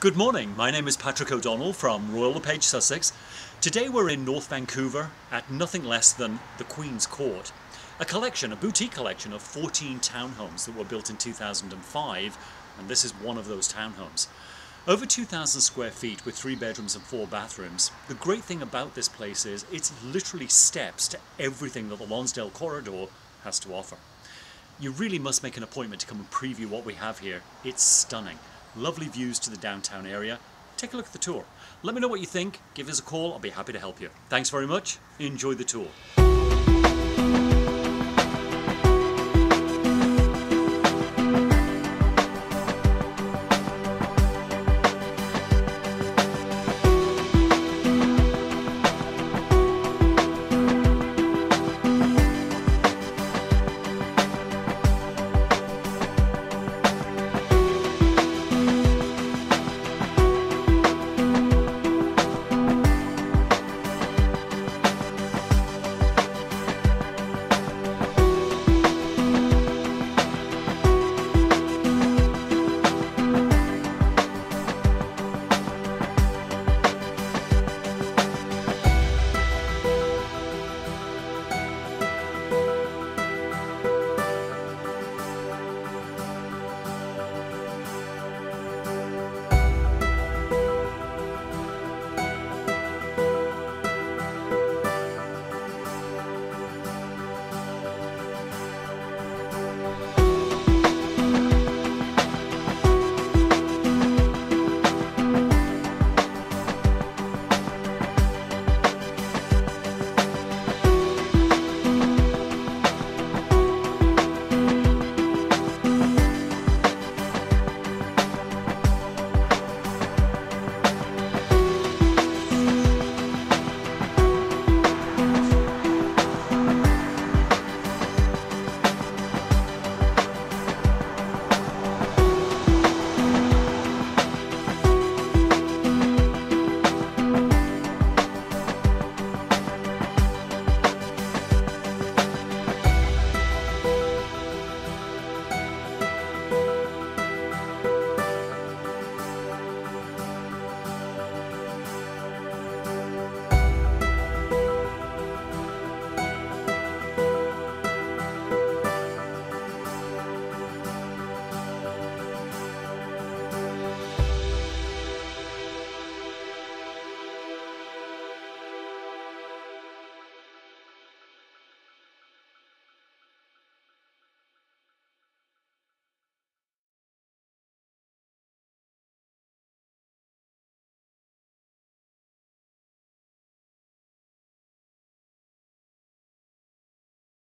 Good morning, my name is Patrick O'Donnell from Royal LePage, Sussex. Today we're in North Vancouver at nothing less than the Queen's Court, a collection, a boutique collection of 14 townhomes that were built in 2005, and this is one of those townhomes. Over 2,000 square feet with three bedrooms and four bathrooms. The great thing about this place is it's literally steps to everything that the Lonsdale Corridor has to offer. You really must make an appointment to come and preview what we have here. It's stunning. Lovely views to the downtown area. Take a look at the tour. Let me know what you think. Give us a call. I'll be happy to help you. Thanks very much. Enjoy the tour.